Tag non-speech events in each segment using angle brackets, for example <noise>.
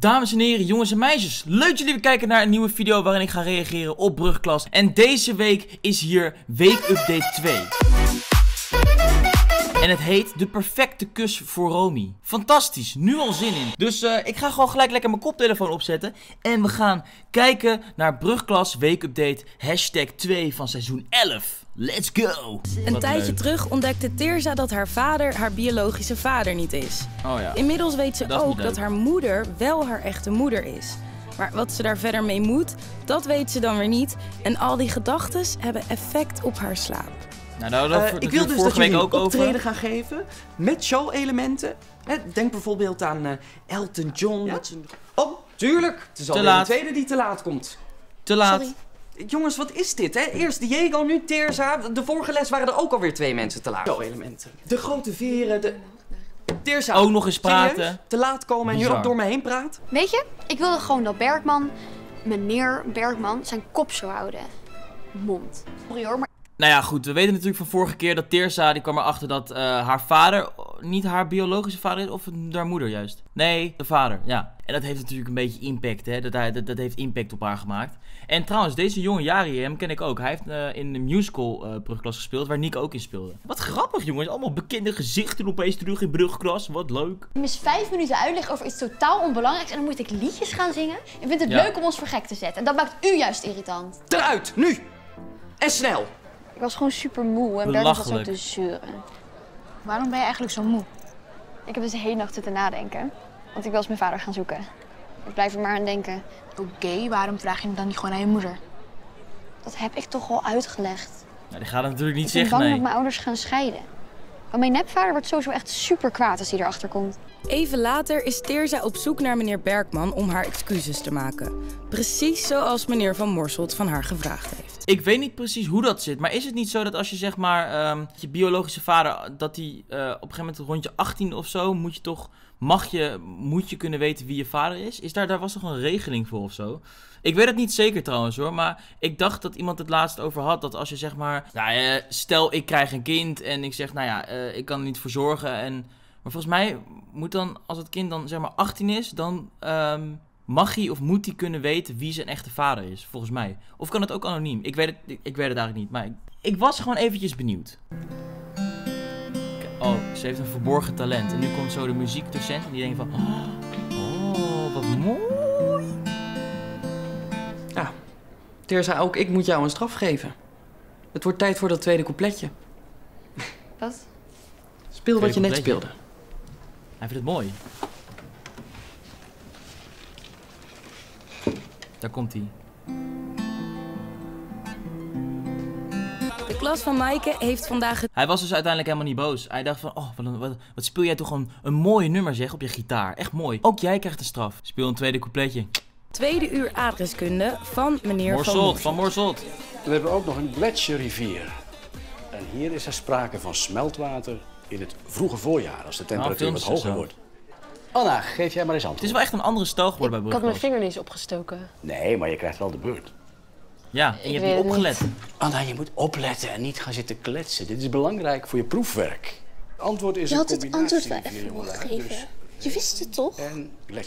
Dames en heren, jongens en meisjes, leuk dat jullie weer kijken naar een nieuwe video waarin ik ga reageren op brugklas. En deze week is hier week update 2. En het heet De Perfecte Kus voor Romy. Fantastisch, nu al zin in. Dus uh, ik ga gewoon gelijk lekker mijn koptelefoon opzetten. En we gaan kijken naar Brugklas Weekupdate hashtag 2 van seizoen 11. Let's go! Een tijdje terug ontdekte Tirza dat haar vader haar biologische vader niet is. Oh ja. Inmiddels weet ze ook dat haar moeder wel haar echte moeder is. Maar wat ze daar verder mee moet, dat weet ze dan weer niet. En al die gedachten hebben effect op haar slaap. Nou, nou, dat, uh, ik wil dus dat jullie ook een optreden gaan geven met show-elementen. Denk bijvoorbeeld aan uh, Elton John. Ja? Oh, tuurlijk. Het is alweer de tweede die te laat komt. Te laat. Sorry. Jongens, wat is dit, hè? Eerst Diego, nu Teerza. De vorige les waren er ook alweer twee mensen te laat. Show-elementen. De grote veren, de... Teerza. Ook nog eens praten. te laat komen en hier ook door me heen praat. Weet je, ik wilde gewoon dat Bergman, meneer Bergman, zijn kop zou houden. Mond. Sorry hoor, maar nou ja, goed. We weten natuurlijk van vorige keer dat Teersa, die kwam erachter dat uh, haar vader niet haar biologische vader is, of haar moeder juist. Nee, de vader, ja. En dat heeft natuurlijk een beetje impact, hè. Dat, dat, dat heeft impact op haar gemaakt. En trouwens, deze jonge Jari, hem ken ik ook. Hij heeft uh, in de musical uh, Brugklas gespeeld, waar Nick ook in speelde. Wat grappig, jongens. Allemaal bekende gezichten opeens terug in Brugklas. Wat leuk. Ik mis vijf minuten uitleg over iets totaal onbelangrijks en dan moet ik liedjes gaan zingen. Ik vind het leuk om ons voor gek te zetten. En dat maakt u juist irritant. Eruit, nu! En snel! Ik was gewoon super moe en Bernard was zo te zeuren. Waarom ben je eigenlijk zo moe? Ik heb dus de hele nacht zitten nadenken. Want ik wil eens mijn vader gaan zoeken. Ik blijf er maar aan denken. Oké, waarom vraag je hem dan niet gewoon aan je moeder? Dat heb ik toch al uitgelegd. Nou, die gaat het natuurlijk niet ik zeggen, ben bang dat mijn ouders gaan scheiden. Maar mijn nepvader wordt sowieso echt super kwaad als hij erachter komt. Even later is Teerza op zoek naar meneer Bergman om haar excuses te maken. Precies zoals meneer Van Morselt van haar gevraagd heeft. Ik weet niet precies hoe dat zit, maar is het niet zo dat als je zeg maar um, je biologische vader, dat die uh, op een gegeven moment rond je 18 of zo, moet je toch, mag je, moet je kunnen weten wie je vader is? Is daar, daar was toch een regeling voor of zo? Ik weet het niet zeker trouwens hoor, maar ik dacht dat iemand het laatst over had dat als je zeg maar, nou, stel ik krijg een kind en ik zeg, nou ja, uh, ik kan er niet voor zorgen en maar volgens mij moet dan, als het kind dan zeg maar 18 is, dan um, mag hij of moet hij kunnen weten wie zijn echte vader is, volgens mij. Of kan het ook anoniem? Ik weet het, ik, weet het eigenlijk niet, maar ik, ik was gewoon eventjes benieuwd. Oh, ze heeft een verborgen talent. En nu komt zo de muziekdocent en die denkt van... Oh, wat mooi. Ja, Terza, ook ik moet jou een straf geven. Het wordt tijd voor dat tweede coupletje. Wat? Speel wat je net speelde. Hij vindt het mooi. Daar komt hij. Klas van Maaike heeft vandaag... Hij was dus uiteindelijk helemaal niet boos. Hij dacht van, oh, wat, wat, wat speel jij toch een, een mooi nummer zeg op je gitaar. Echt mooi. Ook jij krijgt een straf. Speel een tweede coupletje. Tweede uur adreskunde van meneer Morselt, Van Morselt. We hebben ook nog een gletsjerrivier. En hier is er sprake van smeltwater in het vroege voorjaar, als de temperatuur nou, wat hoger wordt. Anna, geef jij maar eens antwoord. Het is wel echt een andere stijl geworden bij Ik had mijn vinger niet eens opgestoken. Nee, maar je krijgt wel de beurt. Ja, en je hebt niet opgelet. Anna, je moet opletten en niet gaan zitten kletsen. Dit is belangrijk voor je proefwerk. Antwoord is je een combinatie. Je had het antwoord wel even gegeven. Dus je wist het toch?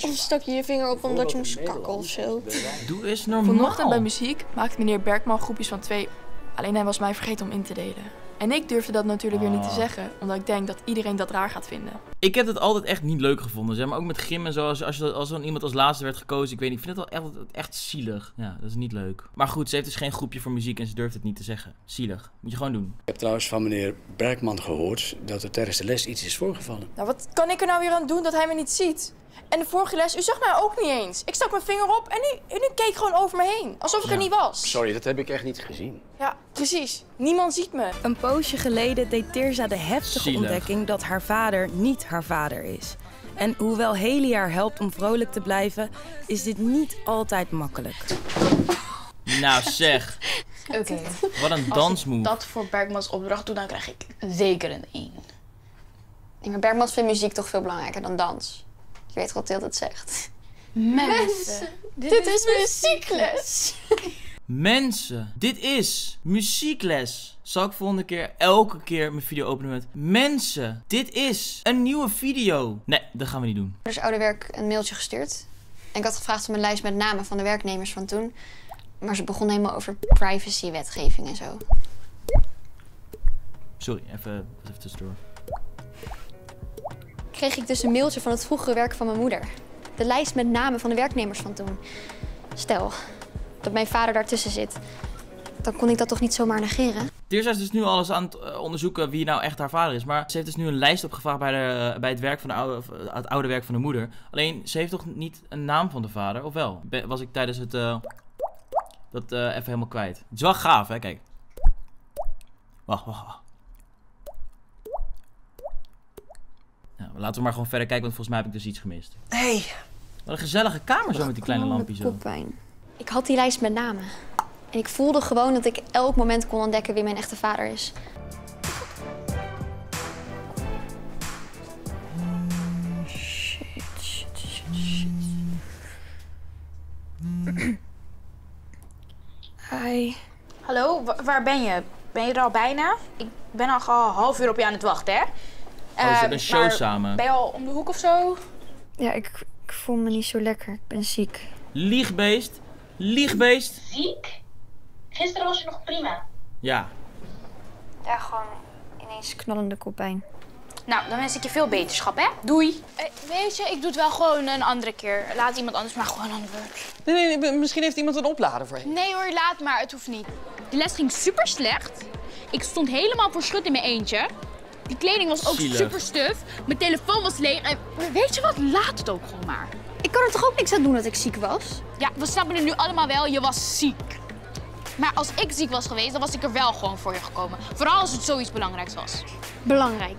Of stak je je vinger op omdat je moest kakken of zo? <laughs> Doe eens normaal. Vanochtend bij muziek maakte meneer Bergman groepjes van twee. Alleen hij was mij vergeten om in te delen. En ik durfde dat natuurlijk weer niet te ah. zeggen, omdat ik denk dat iedereen dat raar gaat vinden. Ik heb het altijd echt niet leuk gevonden, zeg maar. Ook met gym en zo, als, als, als dan iemand als laatste werd gekozen, ik weet niet, ik vind het wel echt, echt zielig. Ja, dat is niet leuk. Maar goed, ze heeft dus geen groepje voor muziek en ze durft het niet te zeggen. Zielig. Moet je gewoon doen. Ik heb trouwens van meneer Bergman gehoord dat er tijdens de les iets is voorgevallen. Nou, wat kan ik er nou weer aan doen dat hij me niet ziet? En de vorige les, u zag mij ook niet eens. Ik stak mijn vinger op en u, u keek gewoon over me heen. Alsof ik er niet was. Sorry, dat heb ik echt niet gezien. Ja, precies. Niemand ziet me. Een poosje geleden deed Tirza de heftige ontdekking dat haar vader niet haar vader is. En hoewel haar helpt om vrolijk te blijven, is dit niet altijd makkelijk. Nou zeg. <laughs> Oké. Wat een dansmove. Als ik dat voor Bergmans opdracht doe, dan krijg ik zeker een 1. maar Bergmans vindt muziek toch veel belangrijker dan dans. Je weet wat Tilt het zegt. Mensen, dit, is muziekles. <laughs> Mensen, dit is muziekles. Zal ik volgende keer elke keer mijn video openen met Mensen, dit is een nieuwe video. Nee, dat gaan we niet doen. Er is oude werk een mailtje gestuurd. En ik had gevraagd om een lijst met namen van de werknemers van toen. Maar ze begon helemaal over privacy-wetgeving en zo. Sorry, even, even tussendoor. Kreeg ik dus een mailtje van het vroegere werk van mijn moeder. De lijst met namen van de werknemers van toen. Stel dat mijn vader daartussen zit. Dan kon ik dat toch niet zomaar negeren? Tirza is dus nu alles aan het eh, onderzoeken wie nou echt haar vader is. Maar ze heeft dus nu een lijst opgevraagd bij, de, bij het, werk van de oude, het oude werk van de moeder. Alleen, ze heeft toch niet een naam van de vader, of wel? Was ik tijdens het... Dat even helemaal kwijt. Het is wel gaaf, hè? Kijk. Wacht, wacht, wacht. Nou, laten we maar gewoon verder kijken, want volgens mij heb ik dus iets gemist. Hey. Wat een gezellige kamer zo met die kleine lampjes. Zo. Ik had die lijst met namen. En ik voelde gewoon dat ik elk moment kon ontdekken wie mijn echte vader is. Shit, shit, shit, shit. Hi. Hallo, waar ben je? Ben je er al bijna? Ik ben al een half uur op je aan het wachten, hè? Oh, we uh, een show samen. Ben je al om de hoek of zo? Ja, ik, ik voel me niet zo lekker. Ik ben ziek. Liegbeest. Liegbeest. Ziek? Gisteren was je nog prima. Ja. Ja, gewoon ineens knallende koppijn. Nou, dan wens ik je veel beterschap, hè? Doei. Eh, weet je, ik doe het wel gewoon een andere keer. Laat iemand anders maar gewoon aan de beurt. Nee, nee, misschien heeft iemand een oplader voor je. Nee hoor, laat maar. Het hoeft niet. De les ging super slecht. Ik stond helemaal voor schut in mijn eentje. Die kleding was ook super stuf. Mijn telefoon was leeg. En weet je wat? Laat het ook gewoon maar. Ik kan er toch ook niks aan doen dat ik ziek was? Ja, we snappen het nu allemaal wel. Je was ziek. Maar als ik ziek was geweest, dan was ik er wel gewoon voor je gekomen. Vooral als het zoiets belangrijks was. Belangrijk.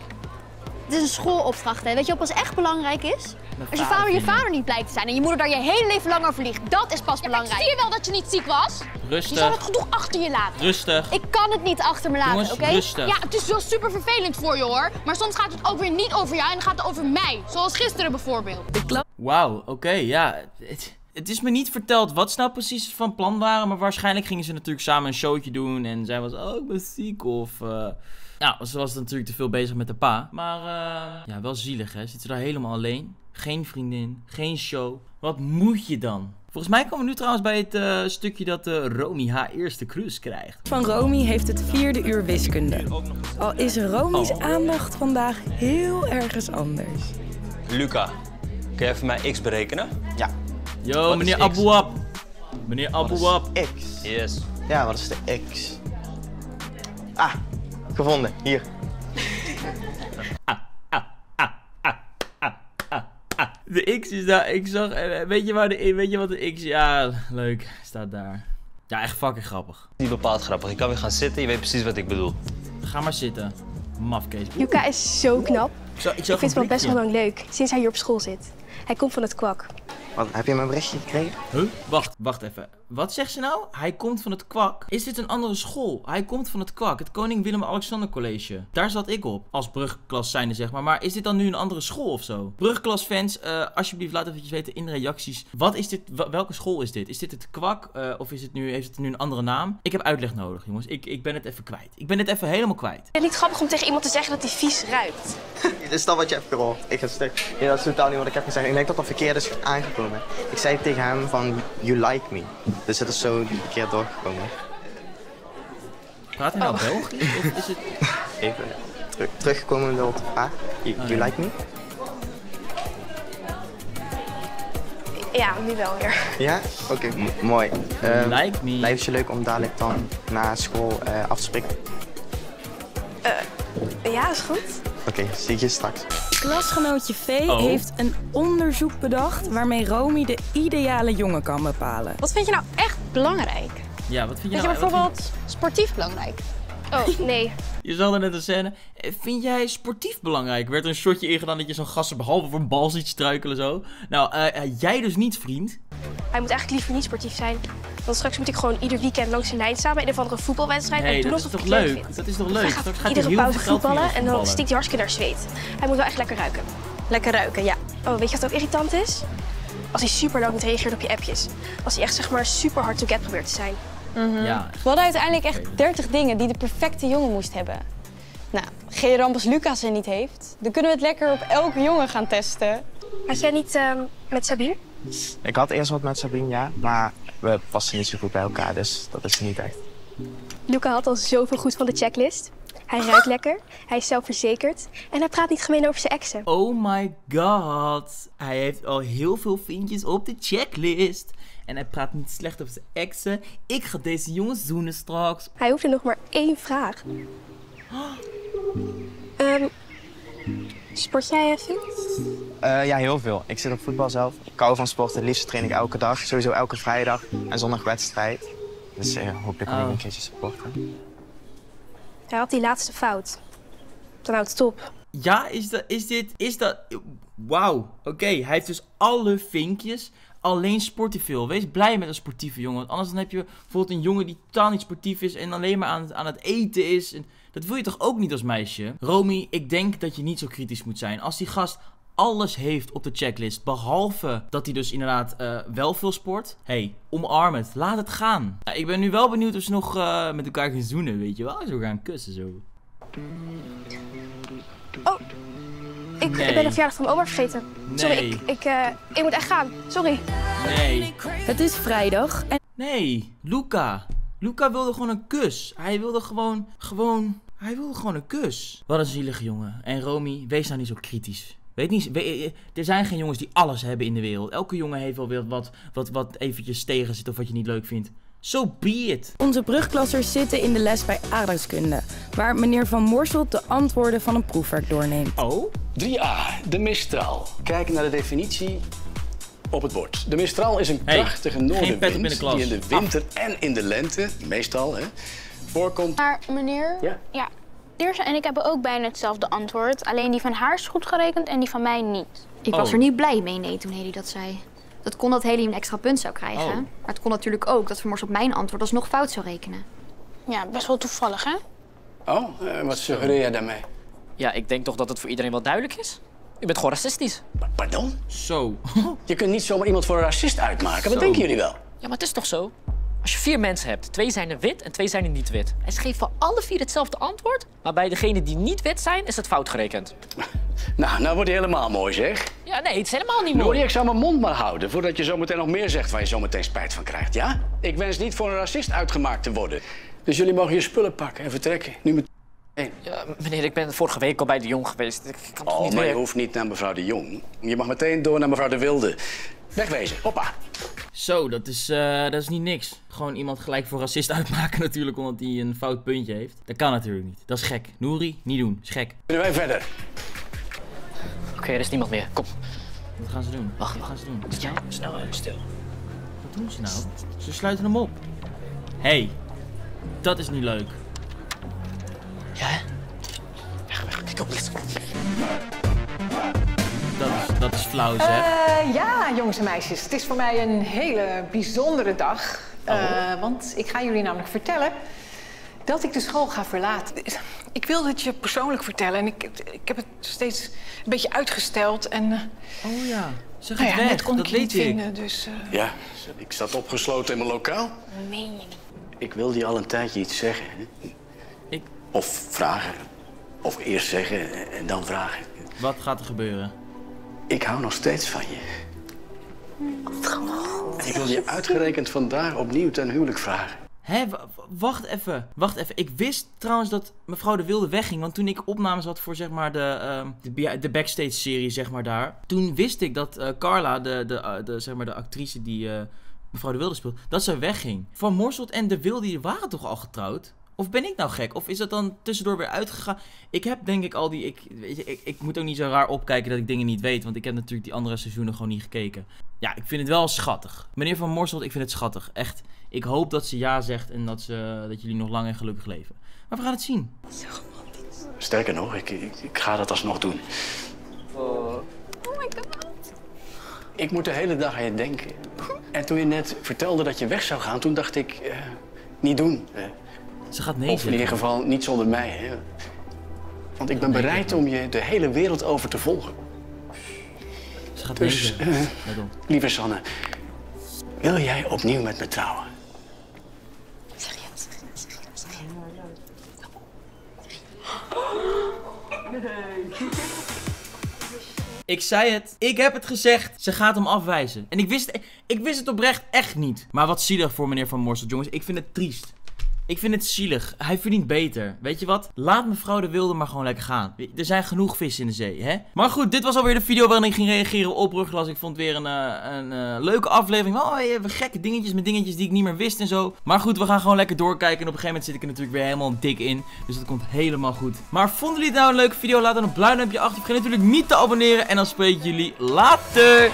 Het is een schoolopdracht, hè. Weet je wat pas echt belangrijk is? Als je vader je vader niet blijkt te zijn en je moeder daar je hele leven lang over liegt, dat is pas belangrijk. zie je wel dat je niet ziek was? Rustig. Je zal het genoeg achter je laten. Rustig. Ik kan het niet achter me laten, oké? rustig. Ja, het is wel super vervelend voor je hoor. Maar soms gaat het ook weer niet over jou en dan gaat het over mij. Zoals gisteren bijvoorbeeld. Wauw, oké, ja. Het is me niet verteld wat ze nou precies van plan waren. Maar waarschijnlijk gingen ze natuurlijk samen een showtje doen. En zij was, oh, ik ben ziek. Of, uh... nou, ze was natuurlijk te veel bezig met de pa. Maar, uh... ja, wel zielig, hè. Zit ze daar helemaal alleen. Geen vriendin, geen show. Wat moet je dan? Volgens mij komen we nu trouwens bij het uh, stukje dat uh, Romy haar eerste cruise krijgt. Van Romy heeft het vierde uur wiskunde. Al is Romy's oh. aandacht vandaag heel ergens anders. Luca, kun je even mijn x berekenen? Ja, Yo, meneer Abouab. Meneer Abouab. X. Yes. Ja, wat is de X? Ah, gevonden. Hier. De X is daar. Ik zag. Eh, weet je, waar de, weet je wat de X. Ja, leuk. Staat daar. Ja, echt fucking grappig. Niet bepaald grappig. Ik kan weer gaan zitten. Je weet precies wat ik bedoel. Ga maar zitten. Mafkees. Yuka is zo knap. ik, ik vind het wel best wel lang leuk. Sinds hij hier op school zit. Hij komt van het kwak. Wat, heb je mijn berichtje gekregen? Huh? Wacht, wacht even. Wat zegt ze nou? Hij komt van het kwak. Is dit een andere school? Hij komt van het kwak. Het Koning Willem-Alexander College. Daar zat ik op. Als brugklas zijnde, zeg maar. Maar is dit dan nu een andere school of zo? Brugklasfans, uh, alsjeblieft laat even weten in de reacties. Wat is dit? Welke school is dit? Is dit het kwak? Uh, of is het nu, heeft het nu een andere naam? Ik heb uitleg nodig, jongens. Ik, ik ben het even kwijt. Ik ben het even helemaal kwijt. Het is niet grappig om tegen iemand te zeggen dat hij vies ruikt. <laughs> is dat wat je hebt gehoord? Ik ga stuk. Ja, dat is totaal niet wat ik heb gezegd. Ik denk dat dat verkeerd is aangekomen. Ik zei tegen hem van, you like me. Dus het is zo een keer doorgekomen. Praat hij nou oh. Belgisch <laughs> of is het... Even terug, teruggekomen wilt. Ah, you, you like me? Ja, nu wel weer. Ja? Oké, mooi. Um, like me. Lijkt het je leuk om dadelijk dan na school uh, af te spreken? Uh, ja, is goed. Oké, okay, zie je straks. Klasgenootje V oh. heeft een onderzoek bedacht waarmee Romy de ideale jongen kan bepalen. Wat vind je nou echt belangrijk? Ja, wat vind je vind nou... je bijvoorbeeld sportief belangrijk? Oh, <laughs> nee. Je zag er net een scène. Eh, vind jij sportief belangrijk? Werd er een shotje ingedaan dat je zo'n gasten behalve voor een bal ziet struikelen zo? Nou, uh, jij dus niet, vriend. Hij moet eigenlijk liever niet sportief zijn. Want straks moet ik gewoon ieder weekend langs de lijn staan bij een of andere voetbalwedstrijd. Nee, en dat is toch leuk? Dat is toch leuk? hij gaat, gaat iedere pauze voetballen en dan stikt hij hartstikke naar zweet. Hij moet wel echt lekker ruiken. Lekker ruiken, ja. Oh, weet je wat ook irritant is? Als hij super lang niet reageert op je appjes. Als hij echt zeg maar super hard to get probeert te zijn. Mm -hmm. ja. We hadden uiteindelijk echt 30 dingen die de perfecte jongen moest hebben. Nou, geen Rambus Lucas er niet heeft, dan kunnen we het lekker op elke jongen gaan testen. Had jij niet uh, met Sabine? Ik had eerst wat met Sabine, ja. Maar we passen niet zo goed bij elkaar, dus dat is niet echt. Luca had al zoveel goed van de checklist. Hij ruikt lekker, hij is zelfverzekerd en hij praat niet gemeen over zijn exen. Oh my god. Hij heeft al heel veel vriendjes op de checklist. En hij praat niet slecht over zijn exen. Ik ga deze jongen zoenen straks. Hij hoeft er nog maar één vraag. Um, <gasps> sport jij even? Uh, ja, heel veel. Ik zit op voetbal zelf. Ik hou van sporten. Het liefst train ik elke dag. Sowieso elke vrijdag. En zondag wedstrijd. Dus uh, hopelijk kan ik oh. een keertje supporten. Hij had die laatste fout. Dan houdt het op. Ja, is, dat, is dit... Is dat... Wauw. Oké, hij heeft dus alle vinkjes. Alleen sportief veel. Wees blij met een sportieve jongen. Want anders dan heb je bijvoorbeeld een jongen die totaal niet sportief is... en alleen maar aan het, aan het eten is... En dat wil je toch ook niet als meisje? Romy, ik denk dat je niet zo kritisch moet zijn. Als die gast alles heeft op de checklist. Behalve dat hij dus inderdaad uh, wel veel sport. hey, omarm het. Laat het gaan. Ik ben nu wel benieuwd of ze nog uh, met elkaar gaan zoenen, weet je wel. Zo gaan kussen zo. Oh, ik, nee. ik ben de verjaardag van mijn oma vergeten. Nee. Sorry, ik, ik, uh, ik moet echt gaan. Sorry. Nee. Het is vrijdag en... Nee, Luca. Luca wilde gewoon een kus. Hij wilde gewoon, gewoon, hij wilde gewoon een kus. Wat een zielige jongen. En Romy, wees nou niet zo kritisch. Weet niet, eh, er zijn geen jongens die alles hebben in de wereld. Elke jongen heeft wel weer wat, wat, wat eventjes tegen zit of wat je niet leuk vindt. So be it. Onze brugklassers zitten in de les bij aardrijkskunde, waar meneer Van Morselt de antwoorden van een proefwerk doorneemt. Oh? 3a, de Mistral. Kijk naar de definitie op het bord. De Mistral is een krachtige hey, noordenwind die in de winter en in de lente, meestal, hè, voorkomt. Maar meneer, ja? ja, Dirza en ik hebben ook bijna hetzelfde antwoord. Alleen die van haar is goed gerekend en die van mij niet. Ik was oh. er niet blij mee, nee, toen Hedy dat zei. Dat kon dat Hedy een extra punt zou krijgen. Oh. Maar het kon natuurlijk ook dat Vermors op mijn antwoord alsnog fout zou rekenen. Ja, best wel toevallig, hè? Oh, uh, wat suggereer jij daarmee? Ja, ik denk toch dat het voor iedereen wel duidelijk is. Je bent gewoon racistisch. pardon? Zo. <laughs> je kunt niet zomaar iemand voor een racist uitmaken. Wat denken jullie wel? Ja, maar het is toch zo? Als je vier mensen hebt, twee zijn er wit en twee zijn er niet wit. En ze geven voor alle vier hetzelfde antwoord, maar bij degene die niet wit zijn, is het fout gerekend. <laughs> Nou, nou wordt hij helemaal mooi, zeg. Ja, nee, het is helemaal niet mooi. Noori, ik zou mijn mond maar houden voordat je zometeen nog meer zegt waar je zometeen spijt van krijgt, ja? Ik wens niet voor een racist uitgemaakt te worden. Dus jullie mogen je spullen pakken en vertrekken. Nu met ja, meneer, ik ben vorige week al bij de Jong geweest. Ik kan oh, niet maar je hoeft niet naar mevrouw de Jong. Je mag meteen door naar mevrouw de Wilde. Wegwezen, hoppa. Zo, dat is, uh, dat is niet niks. Gewoon iemand gelijk voor racist <laughs> uitmaken natuurlijk, omdat hij een fout puntje heeft. Dat kan natuurlijk niet. Dat is gek. Nouri, niet doen. is gek. Kunnen wij verder? Oké, er is niemand meer. Kom. Wat gaan ze doen? Wacht, wat gaan ze doen? Snel, snel, stil. Wat doen ze nou? Ze sluiten hem op. Hé, hey, dat is niet leuk. Ja, hè? Weg, weg. Kijk op, dat is, dat is flauw, zeg. Uh, ja, jongens en meisjes. Het is voor mij een hele bijzondere dag. Oh. Uh, want ik ga jullie namelijk vertellen dat ik de school ga verlaten. Ik wilde het je persoonlijk vertellen en ik, ik heb het steeds een beetje uitgesteld. En, uh, oh ja, zeg het nou ja, weg, kon dat ik weet niet vinden, dus... Ja, ik zat opgesloten in mijn lokaal. Meen je niet? Ik wilde je al een tijdje iets zeggen. Hè? Ik... Of vragen. Of eerst zeggen en dan vragen. Wat gaat er gebeuren? Ik hou nog steeds van je. En ik wil je uitgerekend vandaag opnieuw ten huwelijk vragen. Hé, wacht even. Wacht even. Ik wist trouwens dat mevrouw de Wilde wegging. Want toen ik opnames had voor zeg maar de, uh, de, de backstage-serie, zeg maar daar. Toen wist ik dat uh, Carla, de, de, uh, de, zeg maar de actrice die eh, mevrouw de Wilde speelt, dat ze wegging. Van Morselt en de Wilde waren toch al getrouwd? Of ben ik nou gek? Of is dat dan tussendoor weer uitgegaan? Ik heb denk ik al die. Ik, weet je, ik, ik moet ook niet zo raar opkijken dat ik dingen niet weet. Want ik heb natuurlijk die andere seizoenen gewoon niet gekeken. Ja, ik vind het wel schattig. Meneer Van Morselt, ik vind het schattig. Echt. Ik hoop dat ze ja zegt en dat, ze, dat jullie nog lang en gelukkig leven. Maar we gaan het zien. Sterker nog, ik, ik, ik ga dat alsnog doen. Oh. oh my god. Ik moet de hele dag aan je denken. En toen je net vertelde dat je weg zou gaan, toen dacht ik... Uh, niet doen. Ze gaat nee Of in ieder geval niet zonder mij. Hè? Want ik ben bereid om je de hele wereld over te volgen. Ze gaat dus, uh, lieve Sanne, wil jij opnieuw met me trouwen? Zeg je het? Zeg je het? Zeg je Ik zei het. Ik heb het gezegd. Ze gaat hem afwijzen. En ik wist, ik wist het oprecht echt niet. Maar wat zielig voor meneer Van Morsel, jongens. Ik vind het triest. Ik vind het zielig. Hij verdient beter. Weet je wat? Laat mevrouw de Wilde maar gewoon lekker gaan. Er zijn genoeg vissen in de zee, hè? Maar goed, dit was alweer de video waarin ik ging reageren op Ruglas. Ik vond weer een, uh, een uh, leuke aflevering. Oh, even gekke dingetjes met dingetjes die ik niet meer wist en zo. Maar goed, we gaan gewoon lekker doorkijken. En op een gegeven moment zit ik er natuurlijk weer helemaal dik in. Dus dat komt helemaal goed. Maar vonden jullie het nou een leuke video? Laat dan een blauw duimpje achter. Vergeet natuurlijk niet te abonneren. En dan spreek ik jullie later.